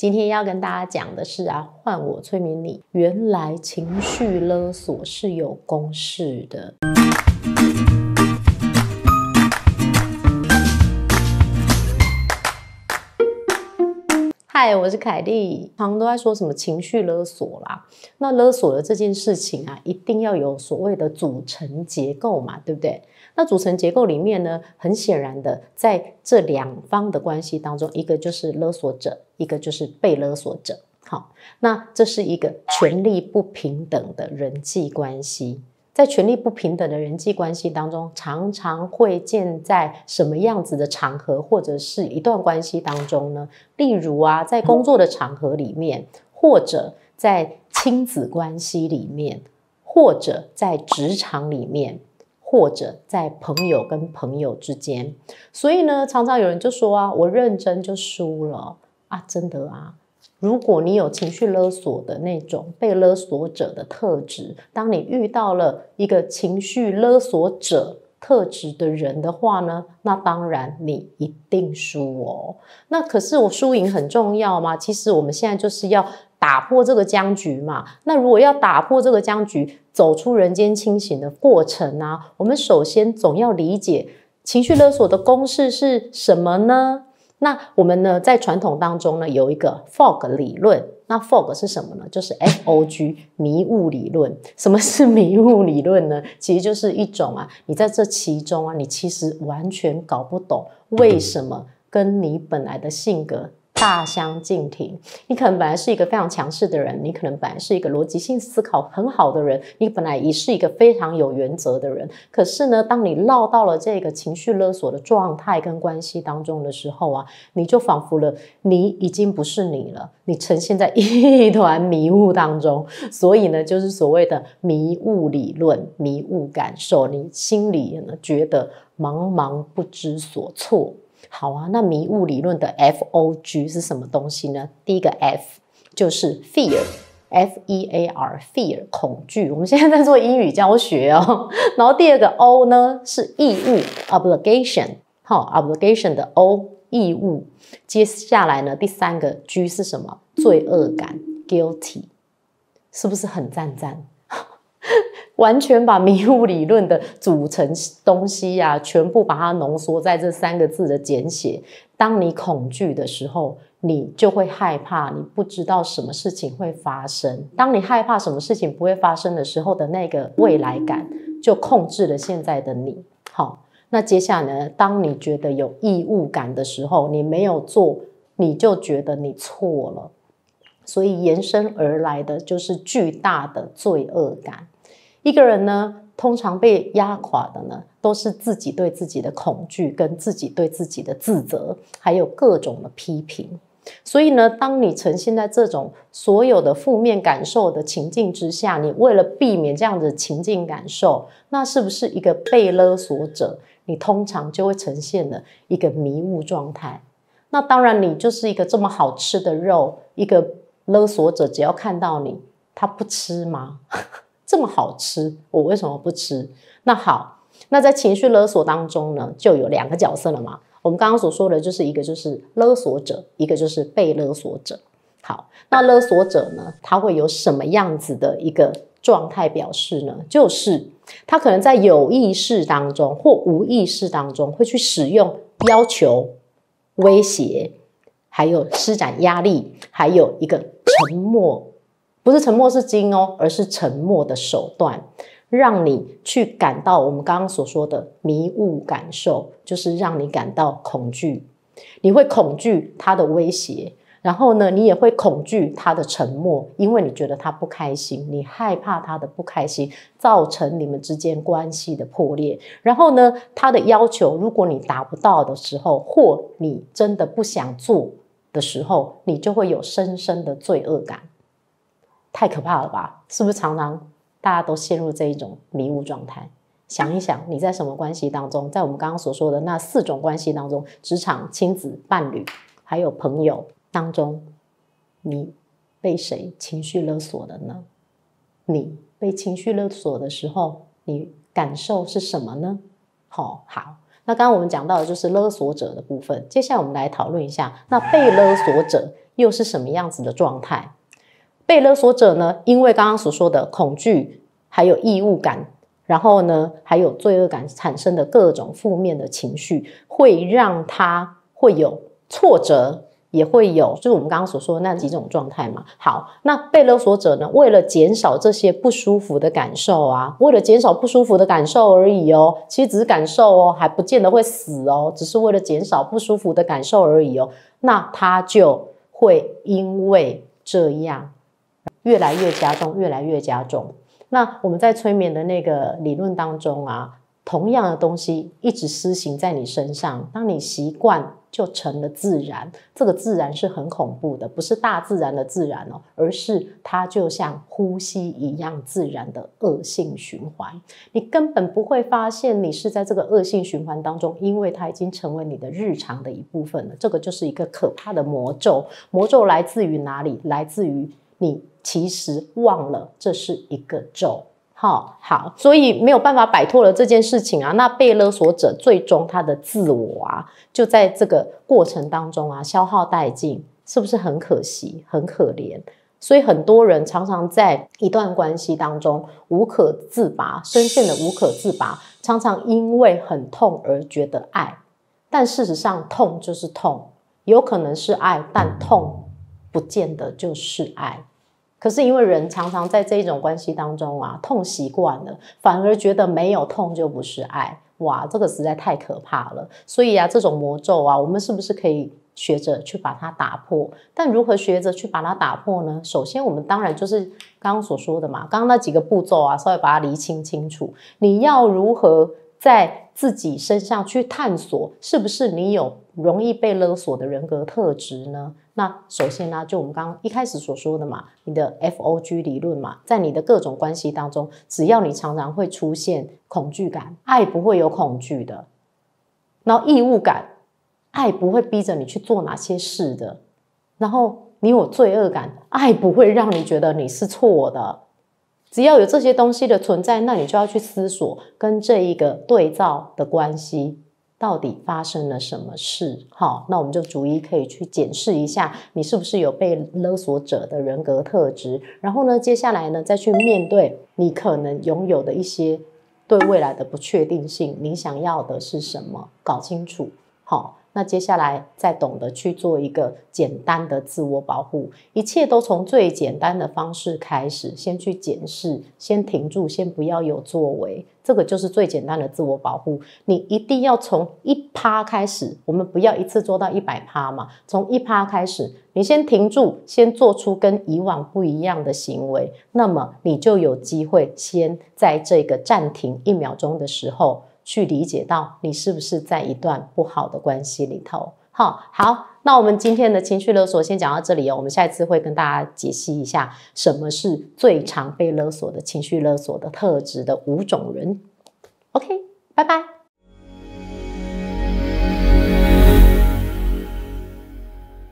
今天要跟大家讲的是啊，换我催眠你，原来情绪勒索是有公式的。嗨，我是凯莉。常常都在说什么情绪勒索啦，那勒索的这件事情啊，一定要有所谓的组成结构嘛，对不对？那组成结构里面呢，很显然的，在这两方的关系当中，一个就是勒索者，一个就是被勒索者。好，那这是一个权力不平等的人际关系。在权力不平等的人际关系当中，常常会建在什么样子的场合或者是一段关系当中呢？例如啊，在工作的场合里面，或者在亲子关系里面，或者在职场里面，或者在朋友跟朋友之间。所以呢，常常有人就说啊，我认真就输了啊，真的啊。如果你有情绪勒索的那种被勒索者的特质，当你遇到了一个情绪勒索者特质的人的话呢，那当然你一定输哦。那可是我输赢很重要吗？其实我们现在就是要打破这个僵局嘛。那如果要打破这个僵局，走出人间清醒的过程啊，我们首先总要理解情绪勒索的公式是什么呢？那我们呢，在传统当中呢，有一个 fog 理论。那 fog 是什么呢？就是 F O G 迷雾理论。什么是迷雾理论呢？其实就是一种啊，你在这其中啊，你其实完全搞不懂为什么跟你本来的性格。大相径庭。你可能本来是一个非常强势的人，你可能本来是一个逻辑性思考很好的人，你本来也是一个非常有原则的人。可是呢，当你落到了这个情绪勒索的状态跟关系当中的时候啊，你就仿佛了，你已经不是你了，你呈现在一团迷雾当中。所以呢，就是所谓的迷雾理论、迷雾感受，你心里呢觉得茫茫不知所措。好啊，那迷雾理论的 F O G 是什么东西呢？第一个 F 就是 fear，F E A R，fear 恐惧。我们现在在做英语教学哦。然后第二个 O 呢是义务，obligation，好，obligation 的 O 义务。接下来呢，第三个 G 是什么？罪恶感，guilty，是不是很赞赞？完全把迷雾理论的组成东西呀，全部把它浓缩在这三个字的简写。当你恐惧的时候，你就会害怕，你不知道什么事情会发生。当你害怕什么事情不会发生的时候的那个未来感，就控制了现在的你。好，那接下来呢？当你觉得有义务感的时候，你没有做，你就觉得你错了，所以延伸而来的就是巨大的罪恶感。一个人呢，通常被压垮的呢，都是自己对自己的恐惧，跟自己对自己的自责，还有各种的批评。所以呢，当你呈现在这种所有的负面感受的情境之下，你为了避免这样的情境感受，那是不是一个被勒索者？你通常就会呈现了一个迷雾状态。那当然，你就是一个这么好吃的肉，一个勒索者只要看到你，他不吃吗？这么好吃，我为什么不吃？那好，那在情绪勒索当中呢，就有两个角色了嘛。我们刚刚所说的就是一个就是勒索者，一个就是被勒索者。好，那勒索者呢，他会有什么样子的一个状态表示呢？就是他可能在有意识当中或无意识当中会去使用要求、威胁，还有施展压力，还有一个沉默。不是沉默是金哦，而是沉默的手段，让你去感到我们刚刚所说的迷雾感受，就是让你感到恐惧。你会恐惧他的威胁，然后呢，你也会恐惧他的沉默，因为你觉得他不开心，你害怕他的不开心造成你们之间关系的破裂。然后呢，他的要求如果你达不到的时候，或你真的不想做的时候，你就会有深深的罪恶感。太可怕了吧？是不是常常大家都陷入这一种迷雾状态？想一想，你在什么关系当中？在我们刚刚所说的那四种关系当中，职场、亲子、伴侣，还有朋友当中，你被谁情绪勒索了呢？你被情绪勒索的时候，你感受是什么呢？好，好，那刚刚我们讲到的就是勒索者的部分。接下来我们来讨论一下，那被勒索者又是什么样子的状态？被勒索者呢，因为刚刚所说的恐惧，还有义务感，然后呢，还有罪恶感产生的各种负面的情绪，会让他会有挫折。也会有，就是我们刚刚所说的那几种状态嘛。好，那被勒索者呢，为了减少这些不舒服的感受啊，为了减少不舒服的感受而已哦，其实只是感受哦，还不见得会死哦，只是为了减少不舒服的感受而已哦。那他就会因为这样越来越加重，越来越加重。那我们在催眠的那个理论当中啊。同样的东西一直施行在你身上，当你习惯，就成了自然。这个自然是很恐怖的，不是大自然的自然哦，而是它就像呼吸一样自然的恶性循环。你根本不会发现你是在这个恶性循环当中，因为它已经成为你的日常的一部分了。这个就是一个可怕的魔咒。魔咒来自于哪里？来自于你其实忘了这是一个咒。好好，所以没有办法摆脱了这件事情啊。那被勒索者最终他的自我啊，就在这个过程当中啊消耗殆尽，是不是很可惜、很可怜？所以很多人常常在一段关系当中无可自拔，深陷的无可自拔，常常因为很痛而觉得爱，但事实上痛就是痛，有可能是爱，但痛不见得就是爱。可是因为人常常在这一种关系当中啊，痛习惯了，反而觉得没有痛就不是爱，哇，这个实在太可怕了。所以啊，这种魔咒啊，我们是不是可以学着去把它打破？但如何学着去把它打破呢？首先，我们当然就是刚刚所说的嘛，刚刚那几个步骤啊，稍微把它理清清楚。你要如何在自己身上去探索，是不是你有容易被勒索的人格特质呢？那首先呢，就我们刚刚一开始所说的嘛，你的 F O G 理论嘛，在你的各种关系当中，只要你常常会出现恐惧感，爱不会有恐惧的；然后义务感，爱不会逼着你去做哪些事的；然后你有罪恶感，爱不会让你觉得你是错的。只要有这些东西的存在，那你就要去思索跟这一个对照的关系。到底发生了什么事？好，那我们就逐一可以去检视一下，你是不是有被勒索者的人格特质。然后呢，接下来呢，再去面对你可能拥有的一些对未来的不确定性，你想要的是什么？搞清楚。好。那接下来再懂得去做一个简单的自我保护，一切都从最简单的方式开始，先去检视，先停住，先不要有作为，这个就是最简单的自我保护。你一定要从一趴开始，我们不要一次做到一百趴嘛，从一趴开始，你先停住，先做出跟以往不一样的行为，那么你就有机会先在这个暂停一秒钟的时候。去理解到你是不是在一段不好的关系里头。好，好，那我们今天的情绪勒索先讲到这里哦。我们下一次会跟大家解析一下什么是最常被勒索的情绪勒索的特质的五种人。OK，拜拜。